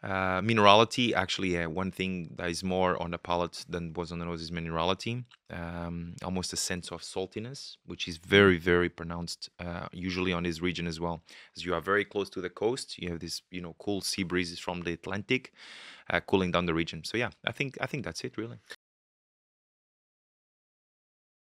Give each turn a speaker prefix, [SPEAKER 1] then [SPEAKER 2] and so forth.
[SPEAKER 1] Uh, minerality, actually, uh, one thing that is more on the palate than was on the nose is minerality. Um, almost a sense of saltiness, which is very, very pronounced, uh, usually on this region as well. As you are very close to the coast, you have this, you know, cool sea breezes from the Atlantic, uh, cooling down the region. So yeah, I think I think that's it really.